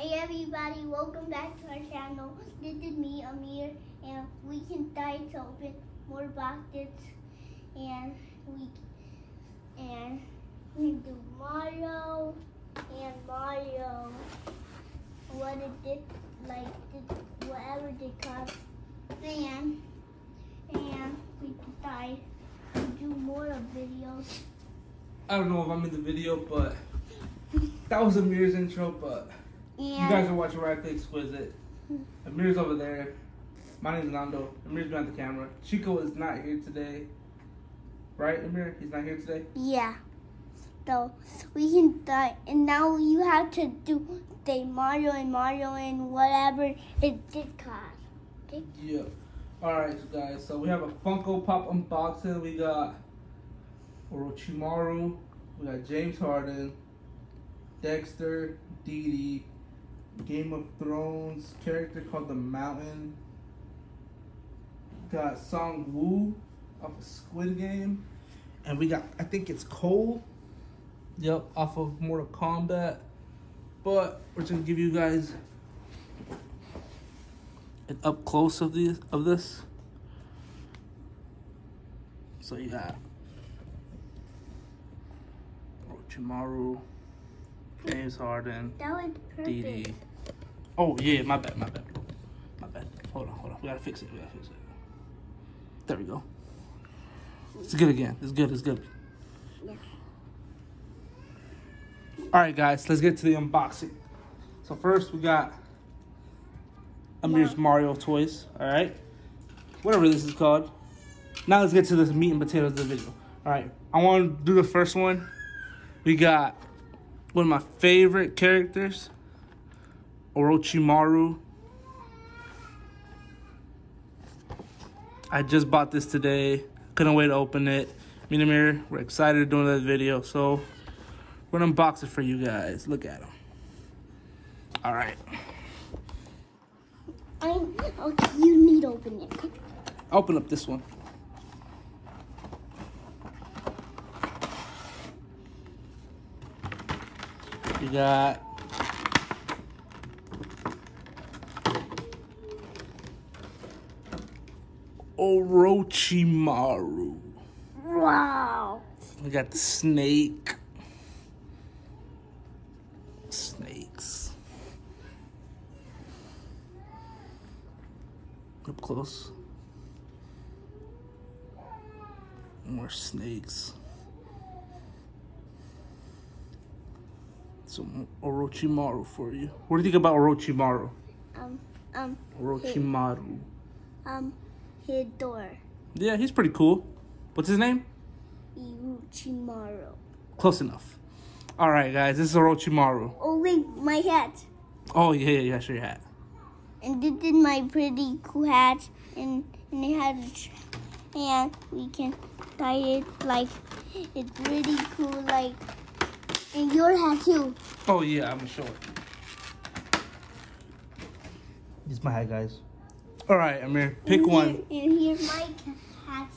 Hey everybody, welcome back to our channel. This is me, Amir, and we can try to open more boxes and we and we do Mario and Mario. What it did like this, whatever they cost and and we decide to do more of videos. I don't know if I'm in the video, but that was Amir's intro, but And you guys are watching Radically Exquisite. Hmm. Amir's over there. My name's Nando. Amir's behind the camera. Chico is not here today. Right, Amir? He's not here today? Yeah. So we can start, and now you have to do the Mario and Mario and whatever it did cost. Okay. Yeah. Alright, guys. So we have a Funko Pop unboxing. We got Orochimaru. We got James Harden. Dexter. Dee Dee. Game of Thrones character called the Mountain. Got Sang-woo off of Squid Game. And we got, I think it's Cole. Yep, off of Mortal Kombat. But we're just gonna give you guys an up close of these of this. So you got Orochimaru, James Harden, That Dee. Dee. Oh yeah, my bad, my bad, my bad. Hold on, hold on. We gotta fix it. We gotta fix it. There we go. It's good again. It's good. It's good. Yeah. All right, guys. Let's get to the unboxing. So first, we got Amir's Mario toys. All right, whatever this is called. Now let's get to the meat and potatoes of the video. All right, I want to do the first one. We got one of my favorite characters, Orochimaru. I just bought this today. Couldn't wait to open it. Me and Amir, we're excited to do another video. So we're gonna unbox it for you guys. Look at them. All right. I okay. You need to open it. Open up this one. You got Orochimaru. Wow. We got the snake. Snakes. Up close. More snakes. Some Orochimaru for you. What do you think about Orochimaru? Um um Orochimaru. um his door. Yeah, he's pretty cool. What's his name? Iruchimaru. Close enough. All right, guys, this is Orochimaru. Oh wait, my hat. Oh yeah, yeah, yeah, sure your hat. And this is my pretty cool hat, and and it has a tr- and we can tie it like it's really cool, like and your hat too. Oh yeah, I'm gonna show it. This is my hat, guys. All right, Amir, pick and one. Here, and here's my hat.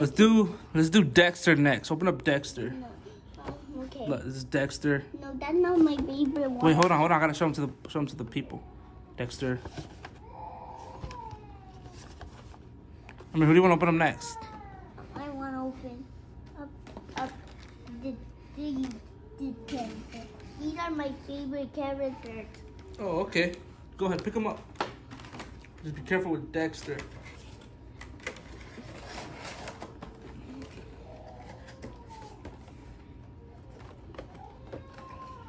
Let's do let's do Dexter next. Open up Dexter. No. Oh, okay. Look, this is Dexter. No, that's not my favorite one. Wait, hold on, hold on. I gotta show him to the show him to the people. Dexter. Amir, who do you want to open up next? I want to open up up the the the character. These are my favorite characters. Oh, okay. Go ahead, pick them up. Just be careful with Dexter.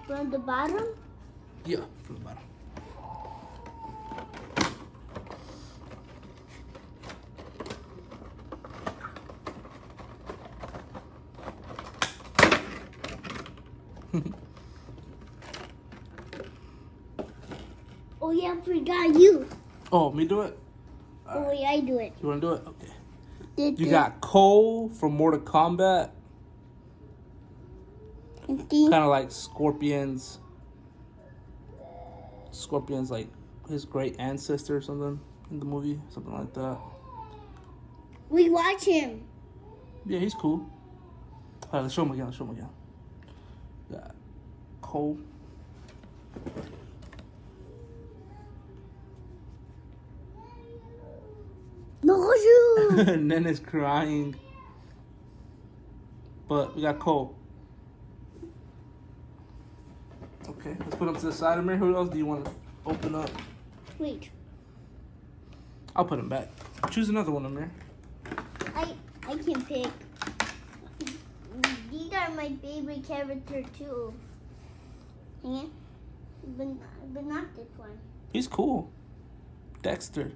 From the bottom, Yeah, from the bottom. oh yeah, I forgot you. Oh, me do it? Oh yeah, I do it. You wanna do it? Okay. Did You got Cole from Mortal Kombat. Kind of like Scorpion's. Scorpion's like his great ancestor or something in the movie, something like that. we watch him. Yeah, he's cool. All right, let's show him again. Let's show him again. Got Cole. And then it's crying. But we got Cole. Okay, let's put him to the side of me. Who else do you want to open up? Wait, I'll put him back. Choose another one, Amir. I I can pick. These are my favorite character too. Yeah, but but not this one. He's cool. Dexter.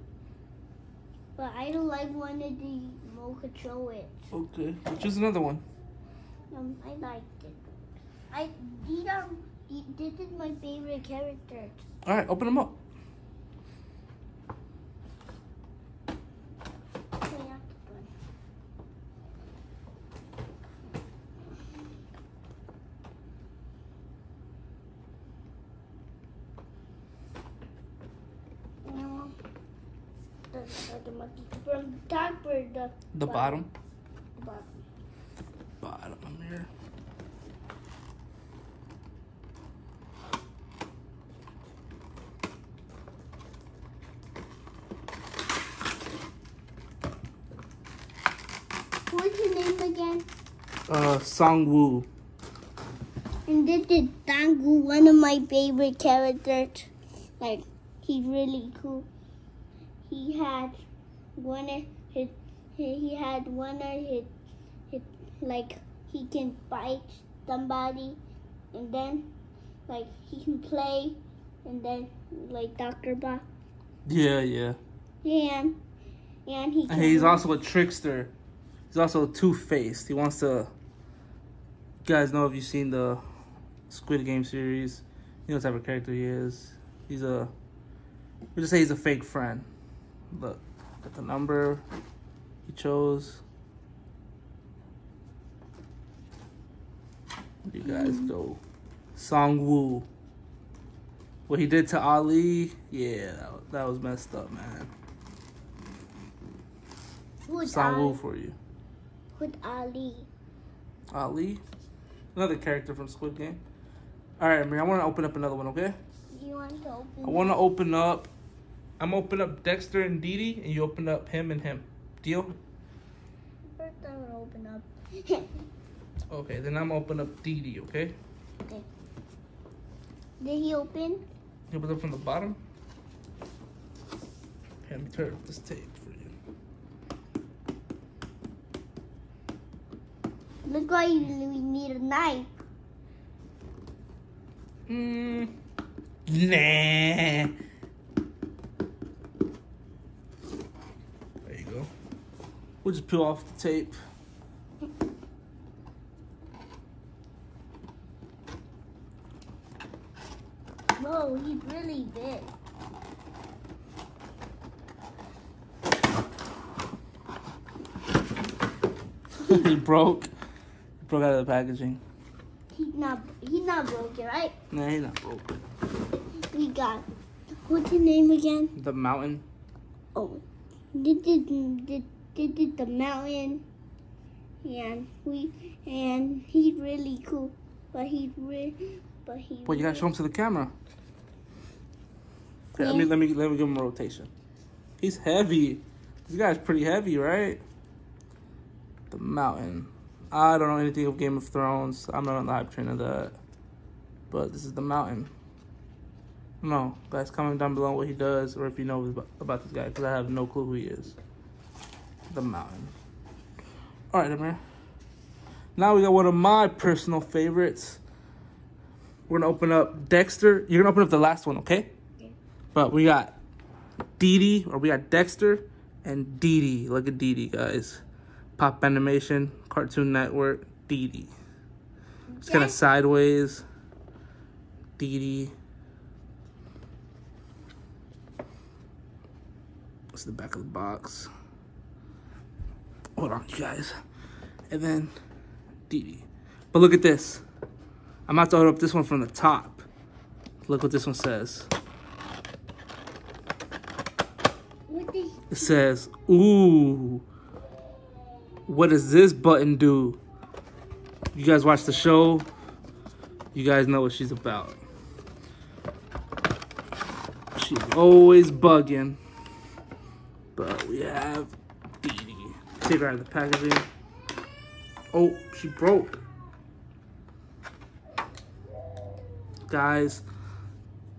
But I don't like one of the remote control it. Okay, choose another one. Um, I liked it. I these are the- this is my favorite character. All right, open them up. Okay, not this one. No. The, the, the monkey from top or the The bottom. the bottom. Bottom. What's your name again? Uh, Sang-woo. And this is Dangu, one of my favorite characters. Like, he's really cool. He had one of he he had one of his, his, like, he can fight somebody, and then, like, he can play, and then, like, Dr. Bach. Yeah, yeah. And, and he can. And he's also a trickster. He's also two faced. He wants to. You guys know if you've seen the Squid Game series, you know what type of character he is. He's a. we'll just say he's a fake friend. Look, got the number he chose. You guys go. Sang-woo. What he did to Ali, yeah, that was, that was messed up, man. Who's Sang-woo for you. Who's Ali? Ali, another character from Squid Game. All right, Amir, I want to open up another one, okay? Do you want to open? I want to open up. I'm open up Dexter and Dee Dee, and you open up him and him. Deal? First, I'm gonna open up. Okay, then I'm open up Dee Dee, okay? Did he open? You open up from the bottom. Okay, let me turn up this tape for you. Look why you we need a knife. Mm, nah. There you go. We'll just peel off the tape. Whoa, he's really big. he broke. He broke out of the packaging. He's not. He's not broken, right? Nah, he's not broken. We got. What's your name again? The mountain. Oh, this is this, this is the mountain, and we and he's really cool, but he's really, but he. Well, you gotta show him to the camera. Okay, let me let me let me give him a rotation. He's heavy. This guy's pretty heavy, right? The mountain. I don't know anything of Game of Thrones. I'm not on the hype train of that. But this is the mountain. No, guys, comment down below what he does or if you know about, about this guy because I have no clue who he is. The mountain. All right, Amir. Now we got one of my personal favorites. We're gonna open up Dexter. You're gonna open up the last one, okay? Yeah. But we got Dee Dee, or we got Dexter and Dee Dee. Look at Dee Dee, guys. Pop Animation, Cartoon Network, Dee Dee. It's kind of sideways. Dee Dee. Is the back of the box. Hold on, you guys. And then Dee. But look at this. I'm about to hold up this one from the top. Look what this one says. It says, Ooh, what does this button do? You guys watch the show. You guys know what she's about. She's always bugging. But we have. Take her out of the packaging. Oh, she broke. Guys,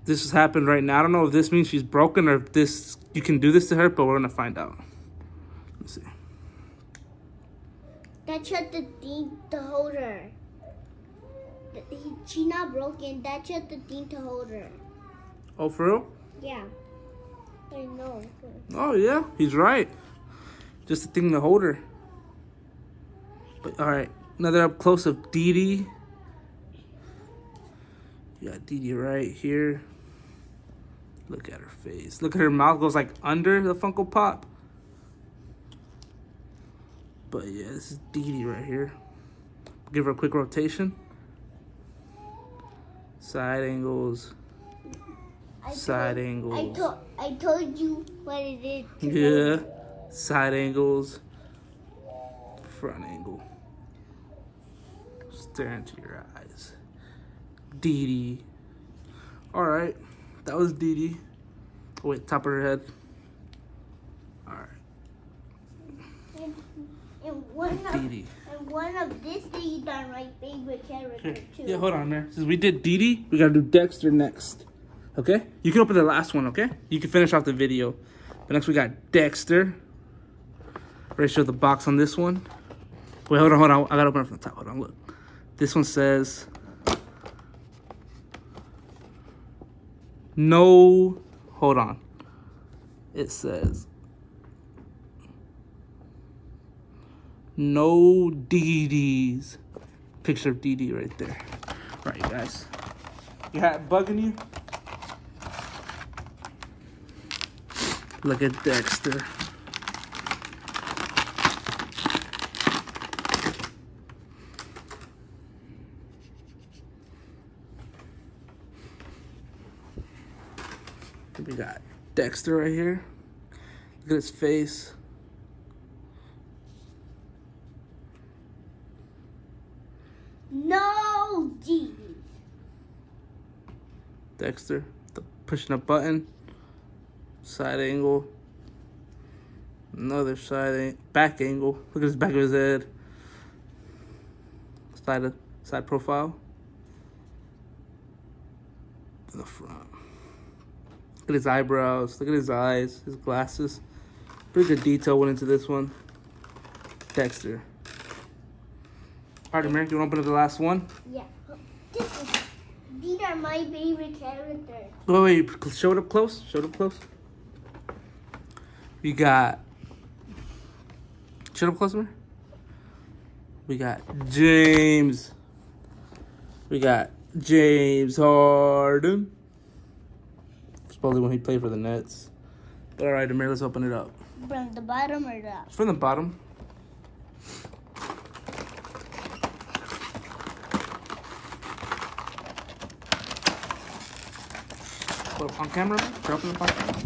this has happened right now. I don't know if this means she's broken or if this you can do this to her, but we're gonna find out. Let's see. That's just the thing to hold her. He- She not broken. That's just the thing to hold her. Oh, for real? Yeah. I know. Oh yeah, he's right. Just a thing to hold her. But all right, another up close of Dee Dee. You got Dee Dee right here. Look at her face. Look at her mouth goes like under the Funko Pop. But yeah, this is Dee Dee right here. Give her a quick rotation. Side angles. I Side told, I angles. told I told you what it is. Yeah. Side angles. Front angle. Stare into your eyes. Dee Dee. Alright. That was Dee Dee. Oh, wait, top of her head. Alright. And, and one Dee of Dee. and one of this my favorite character Here. too. Yeah, hold on there. Since we did Dee Dee, we gotta do Dexter next. Okay? You can open the last one, okay? You can finish off the video. But next we got Dexter. To show the box on this one? Wait, hold on, hold on. I gotta open it from the top. Hold on, look. This one says no hold on. It says no Dee Dees. Picture of Dee Dee right there. Right, you guys. You had bugging you? Look at Dexter. We got Dexter right here. Look at his face. No G's. Dexter, the pushing a button, side angle, another side back angle. Look at his back of his head. Side side profile. In the front. Look at his eyebrows. Look at his eyes. His glasses. Pretty good detail went into this one. Dexter. Alright, America, you want to open up the last one? Yeah. This is, these are my favorite characters. Wait, wait, show it up close. Show it up close. We got. Show it up closer. We got James. We got James Harden. Supposedly when he played for the Nets. All right, Amir, let's open it up. From the bottom or the top? From the bottom. Put on camera. Drop it on camera.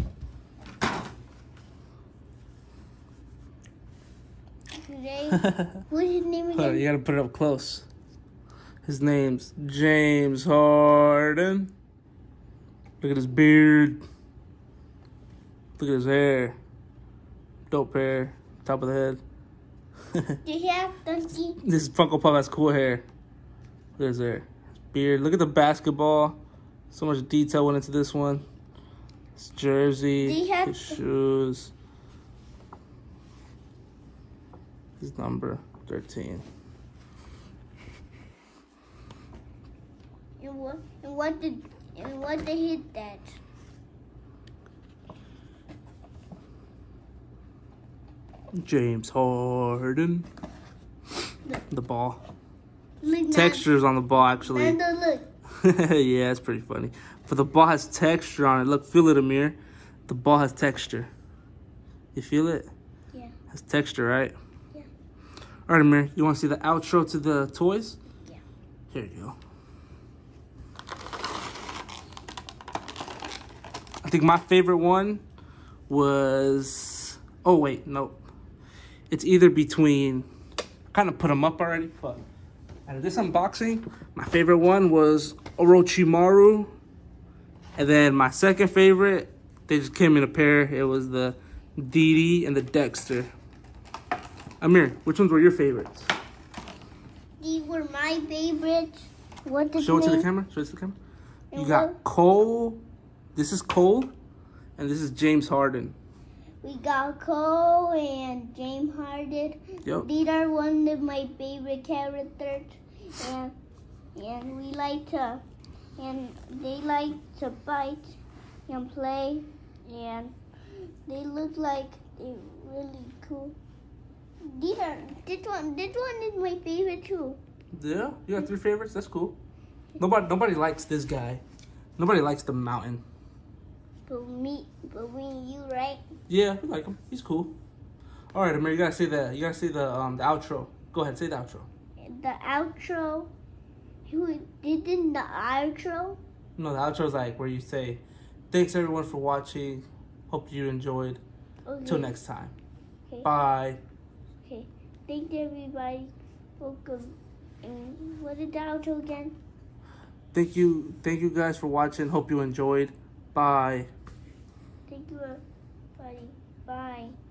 Today, what's his name again? you gotta put it up close. His name's James Harden. Look at his beard. Look at his hair. Dope hair. Top of the head. Do you have Dusty? this Funko Pop has cool hair. Look at his hair. His beard. Look at the basketball. So much detail went into this one. His jersey. You his shoes. His number 13. And what? And what did? And what did hit that? James Harden. The ball. Look, Textures on the ball, actually. Nando, look. yeah, it's pretty funny. But the ball has texture on it. Look, feel it, Amir. The ball has texture. You feel it? Yeah. Has texture, right? Yeah. All right, Amir. You want to see the outro to the toys? Yeah. Here you go. I think my favorite one was. Oh wait, no. It's either between. I kind of put them up already, but out of this unboxing, my favorite one was Orochimaru, and then my second favorite, they just came in a pair. It was the Dee and the Dexter. Amir, which ones were your favorites? These were my favorites. What the Show it to the camera. Show it to the camera. You got Cole. This is Cole, and this is James Harden. We got Cole and James Harden. Yep. These are one of my favorite characters, and and we like to, and they like to fight and play, and they look like they're really cool. These are this one. This one is my favorite too. Yeah, you got three favorites. That's cool. Nobody, nobody likes this guy. Nobody likes the mountain. But me, but we and you, right? Yeah, we like him. He's cool. All right, Amir, you gotta say the, you gotta say the, um, the outro. Go ahead, say the outro. The outro. Who didn't the outro? No, the outro is like where you say, "Thanks everyone for watching. Hope you enjoyed. Okay. Till next time. Okay. Bye." Okay. Thank you everybody. Welcome. And what is the outro again? Thank you, thank you guys for watching. Hope you enjoyed. Bye. Thank you, everybody. Bye.